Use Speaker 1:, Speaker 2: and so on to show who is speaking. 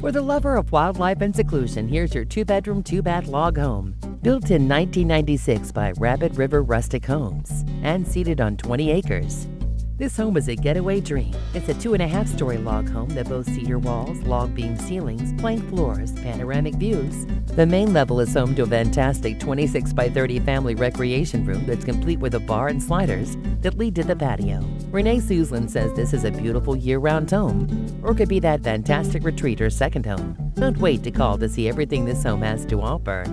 Speaker 1: For the lover of wildlife and seclusion, here's your two bedroom, two bath log home. Built in 1996 by Rapid River Rustic Homes and seated on 20 acres. This home is a getaway dream. It's a two and a half story log home that boasts cedar walls, log beam ceilings, plank floors, panoramic views. The main level is home to a fantastic 26 by 30 family recreation room that's complete with a bar and sliders that lead to the patio. Renay Suseland says this is a beautiful year round home, or could be that fantastic retreat or second home. Don't wait to call to see everything this home has to offer.